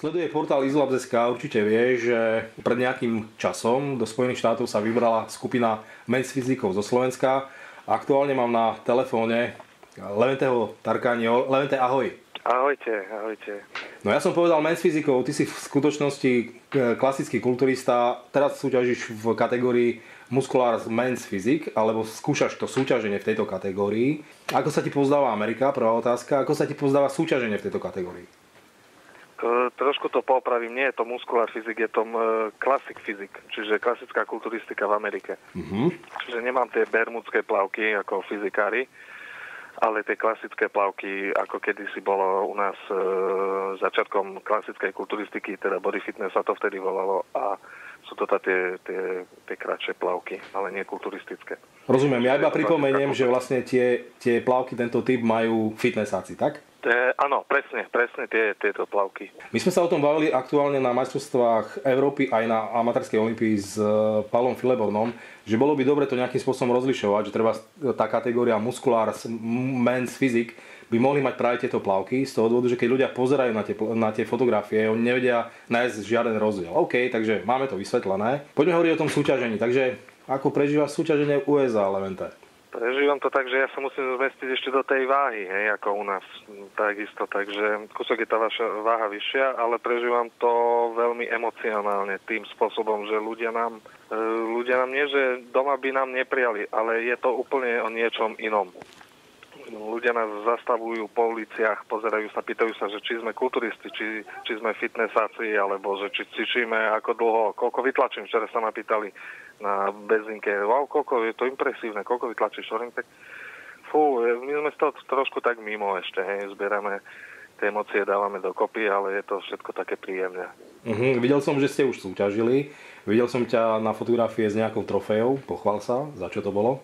sleduje portál Izlab.sk, určite vie, že pred nejakým časom do Spojených štátov sa vybrala skupina men's fyzikov zo Slovenska. Aktuálne mám na telefóne Leventeho Tarkanio. Levente, ahoj. Ahojte, ahojte. No ja som povedal men's fyzikov, ty si v skutočnosti klasický kulturista, teraz súťažíš v kategórii muskulár men's fyzik, alebo skúšaš to súťaženie v tejto kategórii. Ako sa ti pozdáva Amerika, prvá otázka, ako sa ti pozdáva súťaženie v tejto kategórii? Trošku to popravím, nie je to muskulár fyzik, je to klasik fyzik, čiže klasická kulturistika v Amerike. Uh-huh. Čiže nemám tie bermudské plavky ako fyzikári, ale tie klasické plavky, ako kedysi bolo u nás e, začiatkom klasickej kulturistiky, teda body fitness sa to vtedy volalo a sú to tie, tie, tie kratšie plavky, ale nie kulturistické. Rozumiem, ja iba pripomeniem, že vlastne tie, tie plavky, tento typ majú fitnessáci, tak? E, áno, presne, presne tie, tieto plavky. My sme sa o tom bavili aktuálne na majstrovstvách Európy aj na amatérskej olympii s e, Pavlom Filebornom, že bolo by dobre to nejakým spôsobom rozlišovať, že treba tá kategória muskulár, men's fyzik by mohli mať práve tieto plavky z toho dôvodu, že keď ľudia pozerajú na tie, na tie fotografie, oni nevedia nájsť žiaden rozdiel. OK, takže máme to vysvetlené. Poďme hovoriť o tom súťažení. Takže ako prežíva súťaženie USA Levente? Prežívam to tak, že ja sa musím zmestiť ešte do tej váhy, hej, ako u nás. Takisto, takže kúsok je tá vaša váha vyššia, ale prežívam to veľmi emocionálne tým spôsobom, že ľudia nám, e, ľudia nám nie, že doma by nám neprijali, ale je to úplne o niečom inom. Ľudia nás zastavujú po uliciach, pozerajú sa, pýtajú sa, že či sme kulturisti, či, či sme fitnessáci, alebo že či cvičíme, ako dlho, koľko vytlačím. Včera sa ma pýtali na bezinke, wow, koľko je to impresívne, koľko vytlačíš, hovorím, tak fú, my sme z toho trošku tak mimo ešte, hej, zbierame tie emócie dávame dokopy, ale je to všetko také príjemné. Uh-huh. Videl som, že ste už súťažili. Videl som ťa na fotografie s nejakou trofejou. Pochval sa. Za čo to bolo?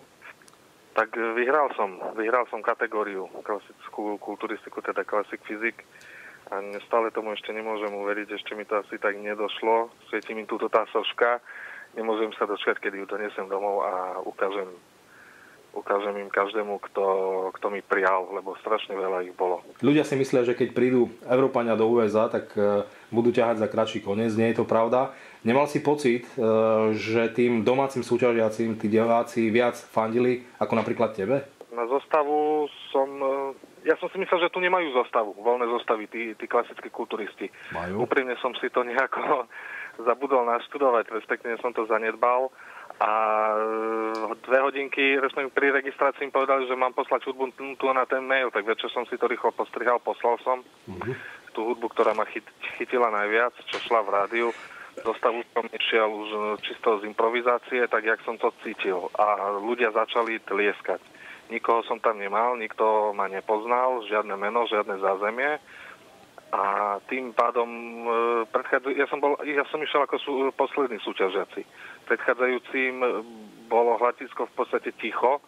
Tak e, vyhral som, vyhral som kategóriu klasickú kulturistiku, teda klasik fyzik a stále tomu ešte nemôžem uveriť, ešte mi to asi tak nedošlo. Svieti mi túto tá soška, nemôžem sa dočkať, kedy ju donesem domov a ukážem, ukážem im každému, kto, kto mi prijal, lebo strašne veľa ich bolo. Ľudia si myslia, že keď prídu Európania do USA, tak e, budú ťahať za kratší koniec. Nie je to pravda. Nemal si pocit, e, že tým domácim súťažiacím tí diváci viac fandili ako napríklad tebe? Na zostavu som... E, ja som si myslel, že tu nemajú zostavu, voľné zostavy, tí, tí klasickí kulturisti. Majú? Úprimne som si to nejako zabudol naštudovať, respektíve som to zanedbal a e, dve hodinky, pri registrácii im povedali, že mám poslať hudbu tu na ten mail, tak večer som si to rýchlo postrihal, poslal som uh-huh. tú hudbu, ktorá ma chyt, chytila najviac, čo šla v rádiu dostavu som išiel už e, čisto z improvizácie, tak jak som to cítil. A ľudia začali tlieskať. Nikoho som tam nemal, nikto ma nepoznal, žiadne meno, žiadne zázemie. A tým pádom e, ja som, bol, ja som išiel ako sú, posledný súťažiaci. Predchádzajúcim e, bolo hľadisko v podstate ticho,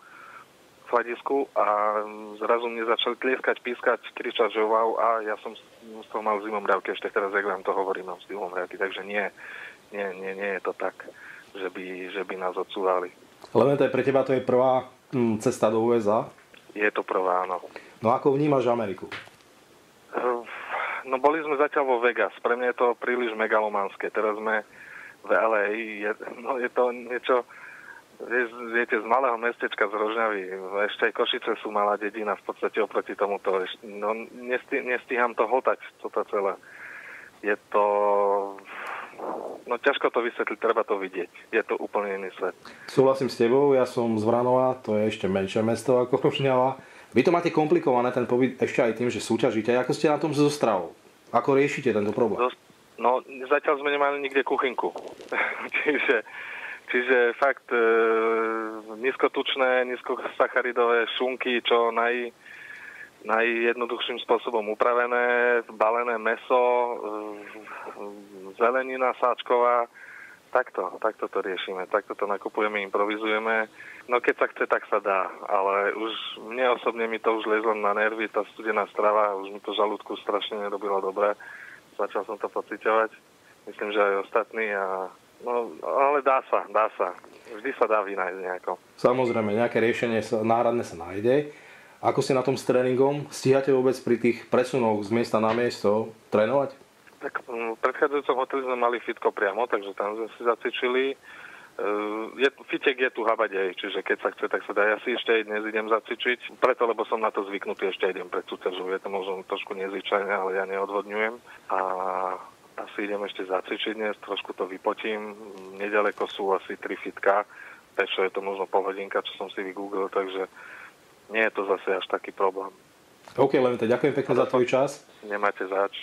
v hľadisku a zrazu mne začali tlieskať, pískať, kričať, že wow a ja som z toho mal zimom mravky, ešte teraz, jak vám to hovorím, mám zimom mravky, takže nie, nie, nie, nie je to tak, že by, že by nás odsúvali. Len pre teba to je prvá hm, cesta do USA? Je to prvá, áno. No ako vnímaš Ameriku? No boli sme zatiaľ vo Vegas. Pre mňa je to príliš megalomanské. Teraz sme v LA. Je, no je to niečo viete, z malého mestečka z Rožňavy, ešte aj Košice sú malá dedina v podstate oproti tomuto. No, nestí, nestíham to hotať, toto celé. Je to... No ťažko to vysvetliť, treba to vidieť. Je to úplne iný svet. Súhlasím s tebou, ja som z Vranova, to je ešte menšie mesto ako Rožňava. Vy to máte komplikované, ten pobyt, ešte aj tým, že súťažíte. Ako ste na tom so stravou? Ako riešite tento problém? No, zatiaľ sme nemali nikde kuchynku. Čiže Čiže fakt e, nízkotučné, nízkosacharidové šunky, čo naj, najjednoduchším spôsobom upravené, balené meso, e, zelenina sáčková. Takto, takto to riešime, takto to nakupujeme, improvizujeme. No keď sa chce, tak sa dá, ale už mne osobne mi to už lezlo na nervy, tá studená strava, už mi to žalúdku strašne nerobilo dobre. Začal som to pociťovať, myslím, že aj ostatní a No, ale dá sa, dá sa. Vždy sa dá vynájsť nejako. Samozrejme, nejaké riešenie sa, náhradné sa nájde. Ako ste na tom s tréningom? Stíhate vôbec pri tých presunoch z miesta na miesto trénovať? Tak v predchádzajúcom hoteli sme mali fitko priamo, takže tam sme si zacvičili. Je, fitek je tu habadej, čiže keď sa chce, tak sa dá. Ja si ešte aj dnes idem zacvičiť, preto lebo som na to zvyknutý, ešte idem pred súťažou. Je to možno trošku nezvyčajné, ale ja neodvodňujem. A asi idem ešte zacvičiť dnes, trošku to vypotím. Nedaleko sú asi 3 fitka, pešo je to možno pol hodinka, čo som si vygooglil, takže nie je to zase až taký problém. OK, Levente, ďakujem pekne za tvoj čas. Nemáte zač.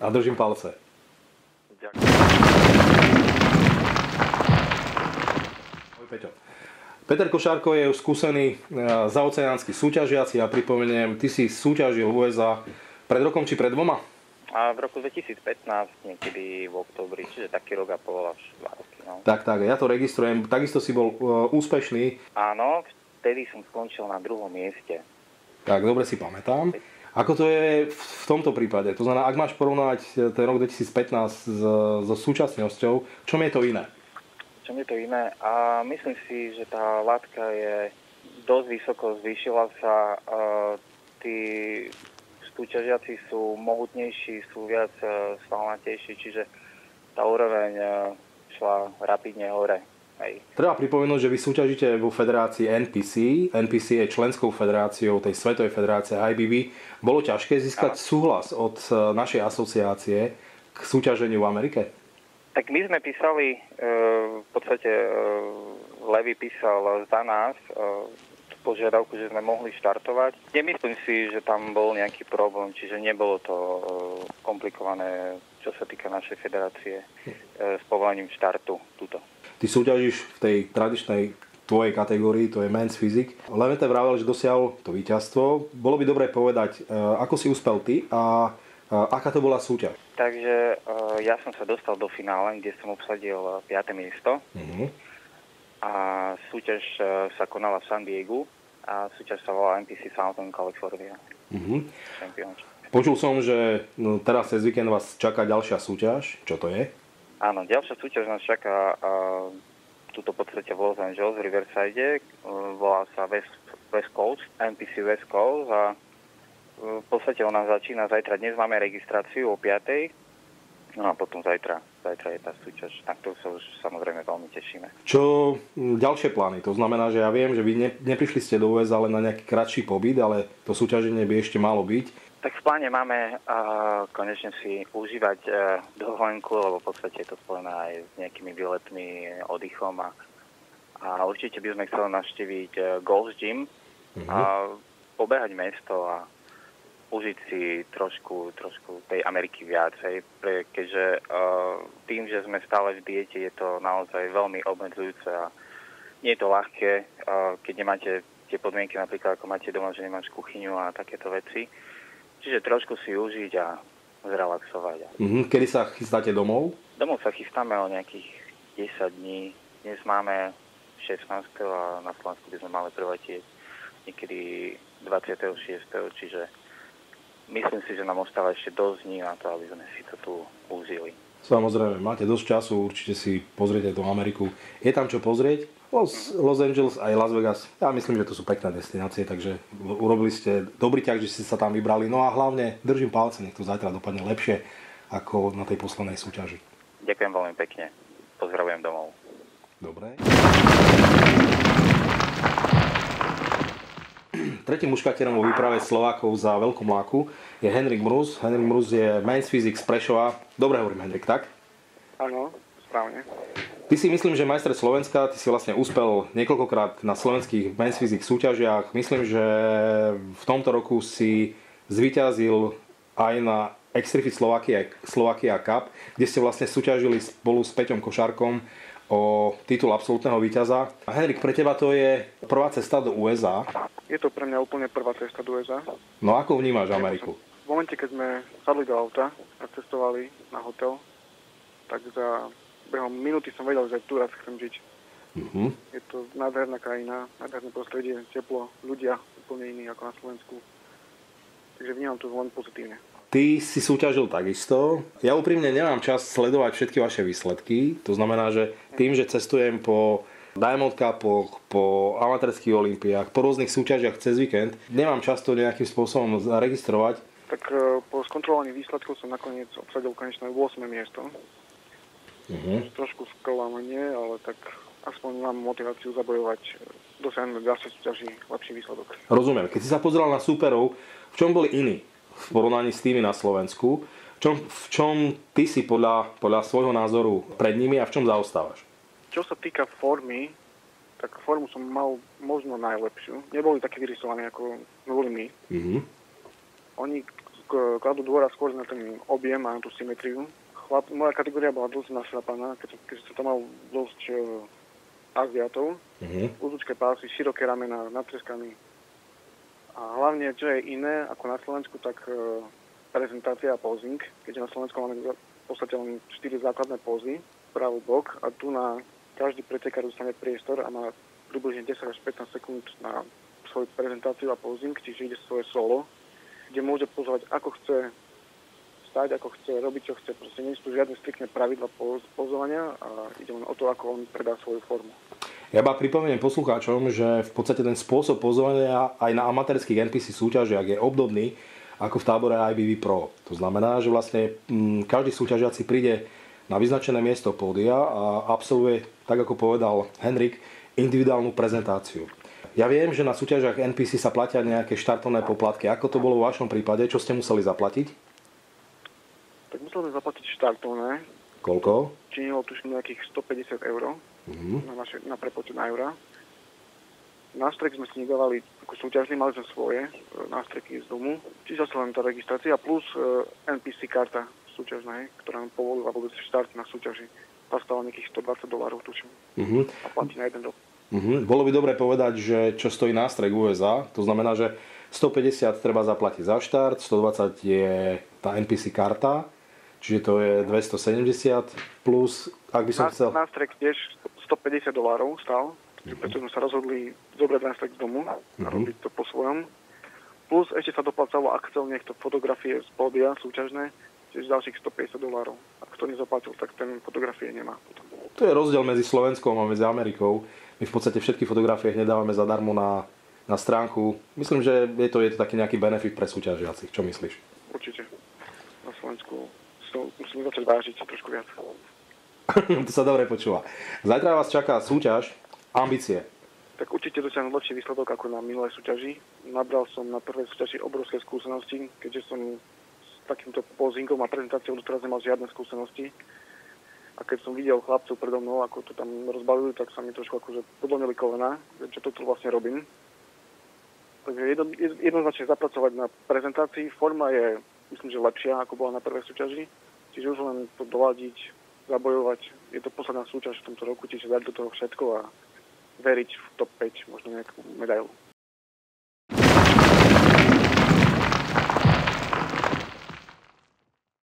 A držím palce. Ďakujem. Peťo. Peter Košárko je už skúsený e, zaoceánsky súťažiaci a pripomeniem, ty si súťažil v USA pred rokom či pred dvoma? A v roku 2015, niekedy v oktobri, čiže taký rok a pol až dva roky. No. Tak, tak, ja to registrujem. Takisto si bol uh, úspešný. Áno, vtedy som skončil na druhom mieste. Tak, dobre si pamätám. Ako to je v tomto prípade? To znamená, ak máš porovnať ten rok 2015 so súčasnosťou, čom je to iné? Čom je to iné? A myslím si, že tá látka je dosť vysoko, zvýšila sa. Uh, tí súťažiaci sú mohutnejší, sú viac uh, svalnatejší, čiže tá úroveň šla rapidne hore. Hej. Treba pripomenúť, že vy súťažíte vo federácii NPC. NPC je členskou federáciou tej svetovej federácie IBB. Bolo ťažké získať súhlas od našej asociácie k súťaženiu v Amerike? Tak my sme písali, v podstate Levy písal za nás požiadavku, že sme mohli štartovať. Nemyslím si, že tam bol nejaký problém, čiže nebolo to e, komplikované, čo sa týka našej federácie e, s povolením štartu. Ty súťažíš v tej tradičnej tvojej kategórii, to je men's physique. Levente vravel, že dosiahol to víťazstvo. Bolo by dobre povedať, e, ako si uspel ty a aká to bola súťaž? Takže ja som sa dostal do finále, kde som obsadil 5. miesto. Uh-huh. A súťaž sa konala v San Diego a súťaž sa volá NPC Southern California. Uh-huh. Počul som, že no, teraz cez víkend vás čaká ďalšia súťaž. Čo to je? Áno, ďalšia súťaž nás čaká v podstate v Los Angeles, v Riverside. Uh, volá sa West, West Coast, NPC West Coast a uh, v podstate ona začína zajtra. Dnes máme registráciu o 5. No a potom zajtra zajtra je tá súťaž, na ktorú sa už samozrejme veľmi tešíme. Čo ďalšie plány? To znamená, že ja viem, že vy ne, neprišli ste do US ale na nejaký kratší pobyt, ale to súťaženie by ešte malo byť. Tak v pláne máme uh, konečne si užívať uh, dovolenku, lebo v podstate je to spojené aj s nejakými výletmi, oddychom a, a určite by sme chceli navštíviť uh, Golf Gym uh-huh. a pobehať mesto a užiť si trošku, trošku tej Ameriky viac, hej, pre, keďže uh, tým, že sme stále v diete, je to naozaj veľmi obmedzujúce a nie je to ľahké, uh, keď nemáte tie podmienky napríklad, ako máte doma, že nemáš kuchyňu a takéto veci. Čiže trošku si užiť a zrelaxovať. Mm-hmm. Kedy sa chystáte domov? Domov sa chystáme o nejakých 10 dní. Dnes máme 16. a na Slovensku by sme mali priletieť niekedy 26. Čiže myslím si, že nám ostáva ešte dosť dní na to, aby sme si to tu užili. Samozrejme, máte dosť času, určite si pozriete tú Ameriku. Je tam čo pozrieť? Los, Los Angeles aj Las Vegas. Ja myslím, že to sú pekné destinácie, takže urobili ste dobrý ťah, že ste sa tam vybrali. No a hlavne držím palce, nech to zajtra dopadne lepšie ako na tej poslednej súťaži. Ďakujem veľmi pekne. Pozdravujem domov. Dobre. Tretím muškaterom vo výprave Slovákov za Veľkú mláku je Henrik Mruz. Henrik Mruz je Men's Physics Prešova. Dobre hovorím, Henrik, tak? Áno, správne. Ty si myslím, že majster Slovenska, ty si vlastne uspel niekoľkokrát na slovenských Men's Physics súťažiach. Myslím, že v tomto roku si zvíťazil aj na Extrifit Slovakia, Slovakia Cup, kde ste vlastne súťažili spolu s Peťom Košárkom o titul absolútneho víťaza. Henrik, pre teba to je prvá cesta do USA. Je to pre mňa úplne prvá cesta do USA. No ako vnímaš Ameriku? V momente, keď sme sadli do auta a cestovali na hotel, tak za behom minúty som vedel, že tu raz chcem žiť. Uh-huh. Je to nádherná krajina, nádherné prostredie, teplo, ľudia úplne iní ako na Slovensku. Takže vnímam to len pozitívne. Ty si súťažil takisto. Ja úprimne nemám čas sledovať všetky vaše výsledky. To znamená, že tým, že cestujem po Diamond Cupoch, po amatérských olimpiách, po rôznych súťažiach cez víkend, nemám čas to nejakým spôsobom zaregistrovať. Tak e, po skontrolovaní výsledkov som nakoniec obsadil konečné 8. miesto. Uh-huh. Trošku sklamanie, ale tak aspoň mám motiváciu zabojovať, e, dosiahnuť ďalšie súťaži lepší výsledok. Rozumiem. Keď si sa pozeral na súperov, v čom boli iní v porovnaní s tými na Slovensku? V čom, v čom ty si podľa, podľa svojho názoru pred nimi a v čom zaostávaš? Čo sa týka formy, tak formu som mal možno najlepšiu. Neboli takí vyrysovaní, ako boli my. Mm-hmm. Oni kladú dôraz skôr na ten objem a na tú symetriu. Chlap, moja kategória bola dosť našlapaná, keď, keď som tam mal dosť uh, Aziatov. Mm-hmm. Úzučké pásy, široké ramena, natreskaný. A hlavne, čo je iné ako na Slovensku, tak uh, prezentácia a posing, keďže na Slovensku máme v podstate len 4 základné pózy, pravý bok a tu na každý pretekár dostane priestor a má približne 10 až 15 sekúnd na svoju prezentáciu a posing, čiže ide svoje solo, kde môže pozvať ako chce stať, ako chce, robiť, čo chce. Proste nie sú žiadne striktné pravidla pozovania a ide len o to, ako on predá svoju formu. Ja ba pripomeniem poslucháčom, že v podstate ten spôsob pozovania aj na amatérských NPC súťažiach je obdobný ako v tábore IBV Pro. To znamená, že vlastne mm, každý súťažiaci príde na vyznačené miesto pódia a absolvuje, tak ako povedal Henrik, individuálnu prezentáciu. Ja viem, že na súťažiach NPC sa platia nejaké štartovné poplatky. Ako to bolo v vašom prípade? Čo ste museli zaplatiť? Tak museli sme zaplatiť štartovné. Koľko? Činilo tuším nejakých 150 eur mm-hmm. na, naše, na prepočet na eura. Nástrek sme si nedávali ako súťažný, mali sme svoje e, nástreky z domu. Čiže sa len tá registrácia plus e, NPC karta súťažná, ktorá nám povolila vôbec štart na súťaži. Tá stala nejakých 120 dolárov, tuším. Uh-huh. A platí na jeden rok. Uh-huh. Bolo by dobre povedať, že čo stojí nástrek USA, to znamená, že 150 treba zaplatiť za štart, 120 je tá NPC karta, čiže to je 270 plus, ak by som chcel... Nástrek tiež 150 dolárov stal, uh-huh. preto sme sa rozhodli zobrať nástrek z domu a uh-huh. robiť to po svojom. Plus ešte sa doplacalo, ak chcel niekto fotografie z pódia súťažné, tiež ďalších 150 dolárov. Ak to nezaplatil, tak ten fotografie nemá. Potom. To je rozdiel medzi Slovenskom a medzi Amerikou. My v podstate všetky fotografie nedávame zadarmo na, na stránku. Myslím, že je to, je to taký nejaký benefit pre súťažiacich. Čo myslíš? Určite. Na Slovensku musíme začať vážiť trošku viac. to sa dobre počúva. Zajtra vás čaká súťaž ambície. Tak určite dosiahnuť lepší výsledok ako na minulej súťaži. Nabral som na prvej súťaži obrovské skúsenosti, keďže som takýmto pozingom a prezentáciou doteraz nemal žiadne skúsenosti. A keď som videl chlapcov predo mnou, ako to tam rozbalujú, tak sa mi trošku akože podlomili kolena, čo to tu vlastne robím. Takže jedno, jednoznačne zapracovať na prezentácii. Forma je, myslím, že lepšia, ako bola na prvej súťaži. Čiže už len to doladiť, zabojovať. Je to posledná súťaž v tomto roku, čiže dať do toho všetko a veriť v top 5, možno nejakú medailu.